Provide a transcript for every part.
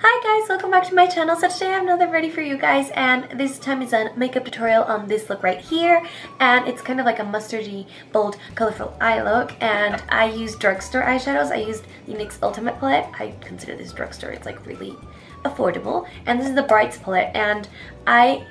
Hi guys, welcome back to my channel. So today I have another ready for you guys and this time is a makeup tutorial on this look right here and it's kind of like a mustardy, bold, colorful eye look and I used drugstore eyeshadows. I used the NYX Ultimate palette. I consider this drugstore, it's like really affordable and this is the Brights palette and I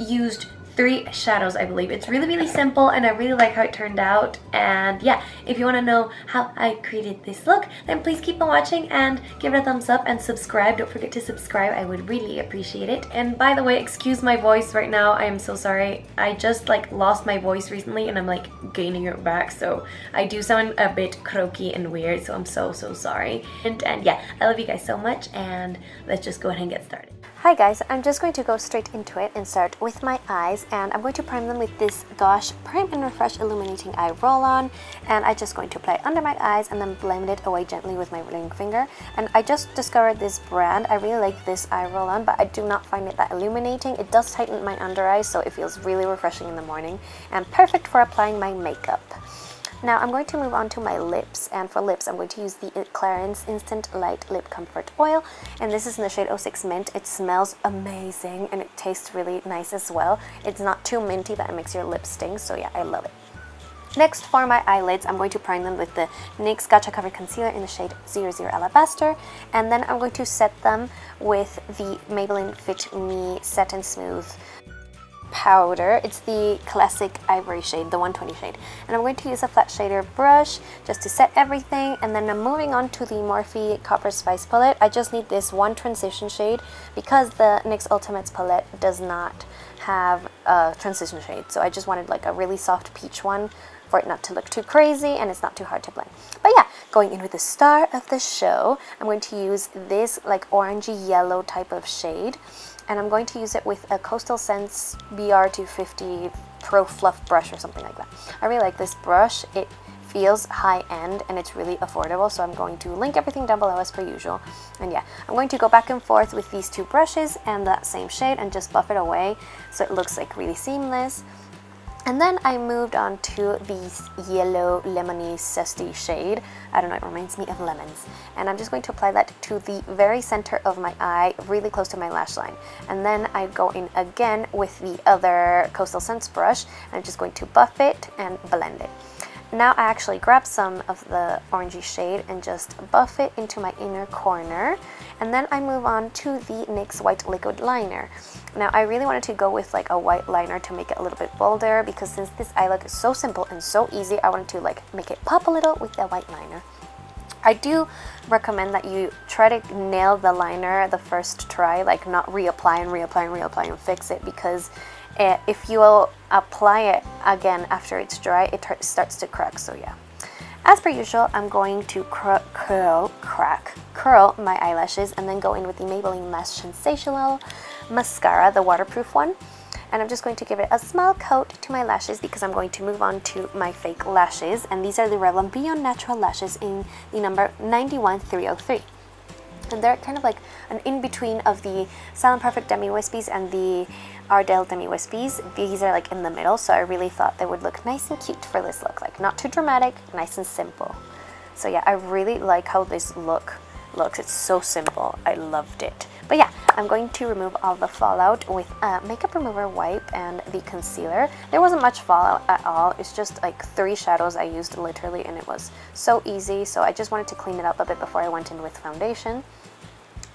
used three shadows I believe. It's really really simple and I really like how it turned out and yeah if you want to know how I created this look then please keep on watching and give it a thumbs up and subscribe. Don't forget to subscribe I would really appreciate it and by the way excuse my voice right now I am so sorry. I just like lost my voice recently and I'm like gaining it back so I do sound a bit croaky and weird so I'm so so sorry and, and yeah I love you guys so much and let's just go ahead and get started. Hi guys, I'm just going to go straight into it and start with my eyes and I'm going to prime them with this Gosh Prime and Refresh Illuminating Eye Roll-On and I'm just going to apply under my eyes and then blend it away gently with my ring finger. And I just discovered this brand, I really like this eye roll-on but I do not find it that illuminating, it does tighten my under eyes so it feels really refreshing in the morning and perfect for applying my makeup. Now I'm going to move on to my lips and for lips I'm going to use the Clarins Instant Light Lip Comfort Oil and this is in the shade 06 Mint. It smells amazing and it tastes really nice as well. It's not too minty that it makes your lips sting so yeah I love it. Next, for my eyelids, I'm going to prime them with the NYX Gotcha Cover Concealer in the shade 00 Alabaster. And then I'm going to set them with the Maybelline Fit Me Set and Smooth powder. It's the classic ivory shade, the 120 shade. And I'm going to use a flat shader brush just to set everything. And then I'm moving on to the Morphe Copper Spice palette. I just need this one transition shade because the NYX Ultimates palette does not have a transition shade. So I just wanted like a really soft peach one for it not to look too crazy and it's not too hard to blend. But yeah, going in with the star of the show, I'm going to use this like orangey yellow type of shade and I'm going to use it with a Coastal Scents BR250 Pro Fluff brush or something like that. I really like this brush. It feels high-end and it's really affordable so I'm going to link everything down below as per usual and yeah I'm going to go back and forth with these two brushes and that same shade and just buff it away so it looks like really seamless and then I moved on to this yellow lemony zesty shade. I don't know, it reminds me of lemons. And I'm just going to apply that to the very center of my eye, really close to my lash line. And then I go in again with the other Coastal Scents brush. And I'm just going to buff it and blend it. Now I actually grab some of the orangey shade and just buff it into my inner corner. And then I move on to the NYX White Liquid Liner. Now I really wanted to go with like a white liner to make it a little bit bolder because since this eye look is so simple and so easy, I wanted to like make it pop a little with the white liner. I do recommend that you try to nail the liner the first try, like not reapply and reapply and reapply and fix it because it, if you will apply it again after it's dry, it starts to crack, so yeah. As per usual, I'm going to cr curl, crack, curl my eyelashes and then go in with the Maybelline Lash Sensational Mascara, the waterproof one. And I'm just going to give it a small coat to my lashes because I'm going to move on to my fake lashes. And these are the Revlon Beyond Natural Lashes in the number 91303 and they're kind of like an in-between of the Salon Perfect Demi Wispies and the Ardell Demi Wispies. These are like in the middle, so I really thought they would look nice and cute for this look. Like not too dramatic, nice and simple. So yeah, I really like how this look looks. It's so simple. I loved it. But yeah, I'm going to remove all the fallout with a makeup remover wipe and the concealer. There wasn't much fallout at all. It's just like three shadows I used literally and it was so easy. So I just wanted to clean it up a bit before I went in with foundation.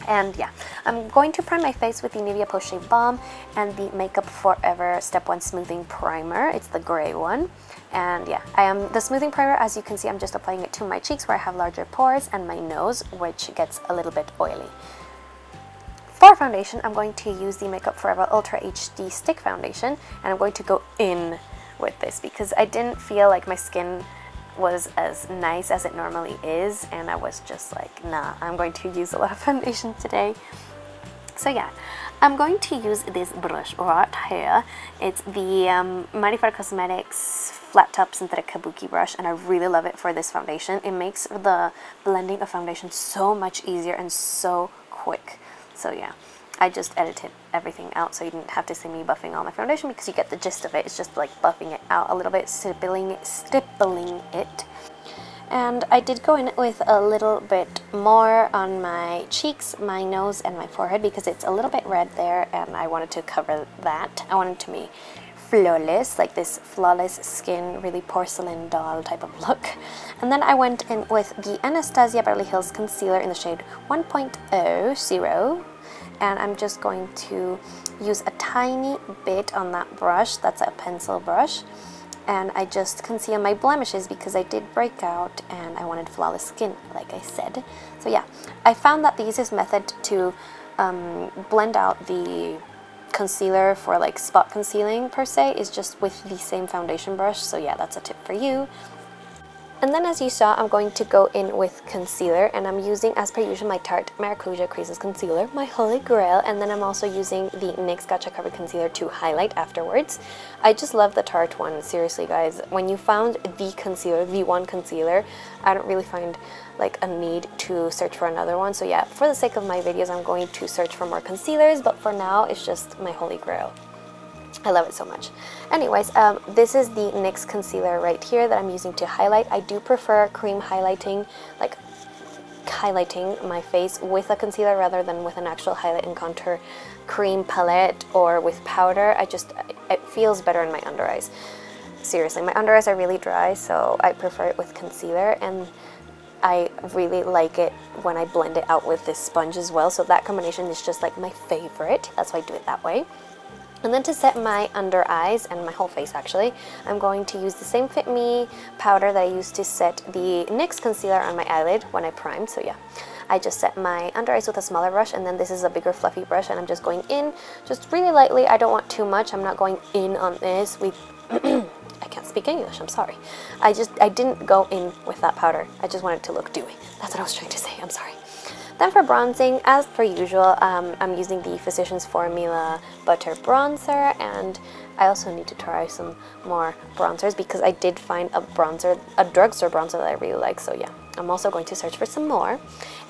And yeah, I'm going to prime my face with the Nivea Post Balm and the Makeup Forever Step 1 Smoothing Primer. It's the gray one. And yeah, I am the smoothing primer, as you can see, I'm just applying it to my cheeks where I have larger pores and my nose, which gets a little bit oily. For foundation, I'm going to use the Makeup Forever Ultra HD Stick Foundation, and I'm going to go in with this because I didn't feel like my skin was as nice as it normally is and I was just like nah I'm going to use a lot of foundation today. So yeah I'm going to use this brush right here. It's the um, Manifar Cosmetics flat top synthetic kabuki brush and I really love it for this foundation. It makes the blending of foundation so much easier and so quick so yeah I just edited everything out so you didn't have to see me buffing all my foundation because you get the gist of it. It's just like buffing it out a little bit, stippling, it, stippling it. And I did go in with a little bit more on my cheeks, my nose, and my forehead because it's a little bit red there and I wanted to cover that. I wanted to be flawless, like this flawless skin, really porcelain doll type of look. And then I went in with the Anastasia Beverly Hills Concealer in the shade 1.00 and I'm just going to use a tiny bit on that brush, that's a pencil brush, and I just conceal my blemishes because I did break out and I wanted flawless skin like I said. So yeah, I found that the easiest method to um, blend out the concealer for like spot concealing per se is just with the same foundation brush. So yeah that's a tip for you and then as you saw, I'm going to go in with concealer and I'm using, as per usual, my Tarte Maracuja Creaseless Concealer, my holy grail, and then I'm also using the NYX Gotcha Covered Concealer to highlight afterwards. I just love the Tarte one, seriously guys. When you found the concealer, the one concealer, I don't really find like a need to search for another one. So yeah, for the sake of my videos, I'm going to search for more concealers, but for now, it's just my holy grail. I love it so much. Anyways, um, this is the NYX concealer right here that I'm using to highlight. I do prefer cream highlighting, like highlighting my face with a concealer rather than with an actual highlight and contour cream palette or with powder. I just, it feels better in my under eyes. Seriously, my under eyes are really dry, so I prefer it with concealer and I really like it when I blend it out with this sponge as well. So that combination is just like my favorite. That's why I do it that way. And then to set my under eyes and my whole face actually, I'm going to use the same Fit Me powder that I used to set the NYX concealer on my eyelid when I primed, so yeah. I just set my under eyes with a smaller brush and then this is a bigger fluffy brush and I'm just going in just really lightly. I don't want too much. I'm not going in on this. We I can't speak English, I'm sorry. I just, I didn't go in with that powder. I just wanted to look dewy. That's what I was trying to say, I'm sorry. Then for bronzing, as per usual, um, I'm using the Physicians Formula Butter Bronzer and I also need to try some more bronzers because I did find a bronzer, a drugstore bronzer that I really like, so yeah. I'm also going to search for some more.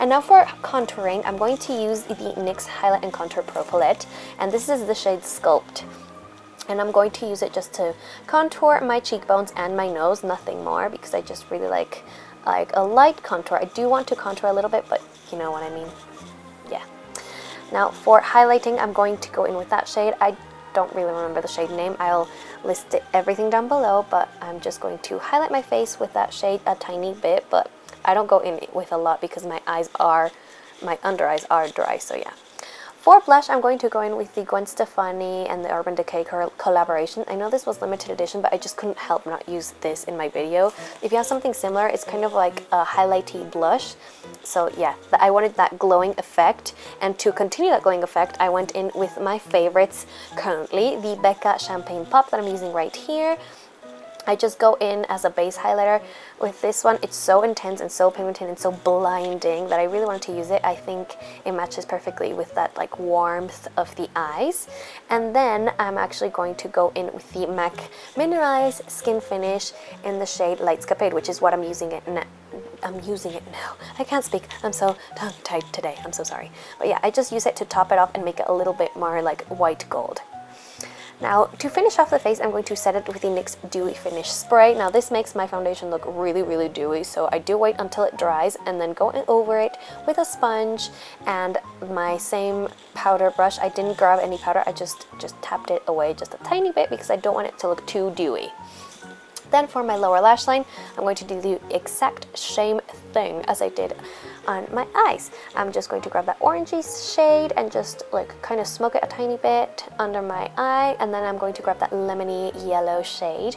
And now for contouring, I'm going to use the NYX Highlight and Contour Pro Palette, and this is the shade Sculpt. And I'm going to use it just to contour my cheekbones and my nose, nothing more, because I just really like like a light contour. I do want to contour a little bit, but you know what I mean. Yeah. Now for highlighting, I'm going to go in with that shade. I don't really remember the shade name. I'll list it, everything down below, but I'm just going to highlight my face with that shade a tiny bit, but I don't go in with a lot because my eyes are, my under eyes are dry, so yeah. For blush, I'm going to go in with the Gwen Stefani and the Urban Decay collaboration. I know this was limited edition, but I just couldn't help not use this in my video. If you have something similar, it's kind of like a highlighty blush. So yeah, I wanted that glowing effect. And to continue that glowing effect, I went in with my favorites currently, the Becca Champagne Pop that I'm using right here. I just go in as a base highlighter with this one. It's so intense and so pigmented and so blinding that I really wanted to use it. I think it matches perfectly with that like warmth of the eyes. And then I'm actually going to go in with the MAC Mineralize Skinfinish in the shade Lightscapade, which is what I'm using it now. I'm using it now. I can't speak. I'm so tongue-tied today. I'm so sorry. But yeah, I just use it to top it off and make it a little bit more like white gold. Now, to finish off the face, I'm going to set it with the NYX Dewy Finish Spray. Now, this makes my foundation look really, really dewy, so I do wait until it dries and then go over it with a sponge and my same powder brush. I didn't grab any powder, I just, just tapped it away just a tiny bit because I don't want it to look too dewy. Then for my lower lash line, I'm going to do the exact same thing as I did on my eyes. I'm just going to grab that orangey shade and just like kind of smoke it a tiny bit under my eye and then I'm going to grab that lemony yellow shade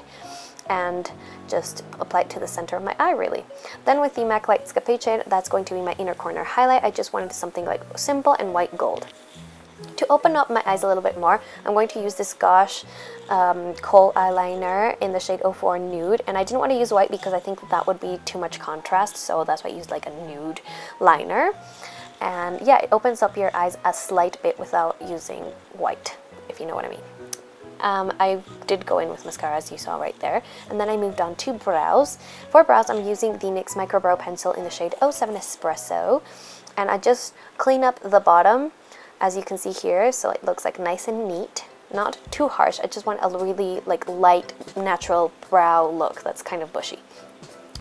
and just apply it to the center of my eye really. Then with the MAC Lightscapade shade, that's going to be my inner corner highlight. I just wanted something like simple and white gold. To open up my eyes a little bit more, I'm going to use this Gosh um, kohl eyeliner in the shade 04 Nude. And I didn't want to use white because I think that would be too much contrast. So that's why I used like a nude liner. And yeah, it opens up your eyes a slight bit without using white, if you know what I mean. Um, I did go in with mascara as you saw right there and then I moved on to brows. For brows I'm using the NYX Micro Brow Pencil in the shade 07 Espresso and I just clean up the bottom as you can see here so it looks like nice and neat. Not too harsh I just want a really like light natural brow look that's kind of bushy.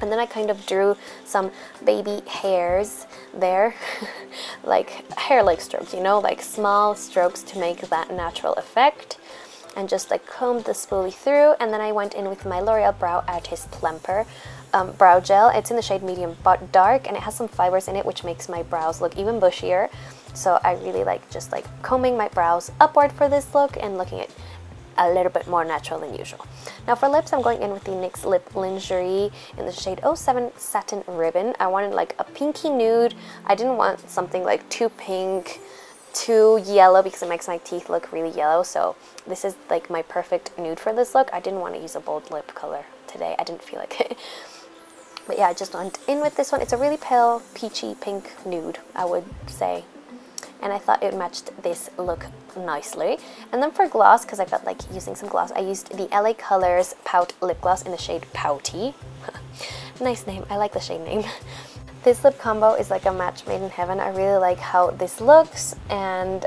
And then I kind of drew some baby hairs there like hair like strokes you know like small strokes to make that natural effect. And just like combed the spoolie through and then I went in with my L'Oreal Brow Artist Plumper um, brow gel it's in the shade medium but dark and it has some fibers in it which makes my brows look even bushier so I really like just like combing my brows upward for this look and looking at a little bit more natural than usual. Now for lips, I'm going in with the NYX Lip Lingerie in the shade 07 Satin Ribbon. I wanted like a pinky nude. I didn't want something like too pink, too yellow because it makes my teeth look really yellow. So this is like my perfect nude for this look. I didn't want to use a bold lip color today. I didn't feel like it. But yeah, I just went in with this one. It's a really pale, peachy pink nude, I would say and I thought it matched this look nicely. And then for gloss, because I felt like using some gloss, I used the LA Colors Pout Lip Gloss in the shade Pouty. nice name, I like the shade name. This lip combo is like a match made in heaven. I really like how this looks and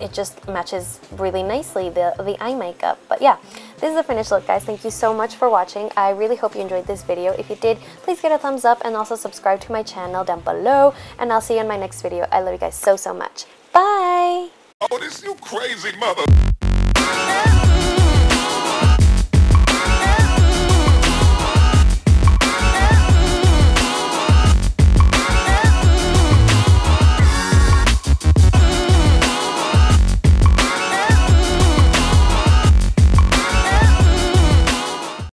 it just matches really nicely the, the eye makeup. But yeah, this is the finished look, guys. Thank you so much for watching. I really hope you enjoyed this video. If you did, please get a thumbs up and also subscribe to my channel down below. And I'll see you in my next video. I love you guys so, so much. Bye! Oh, this you crazy mother...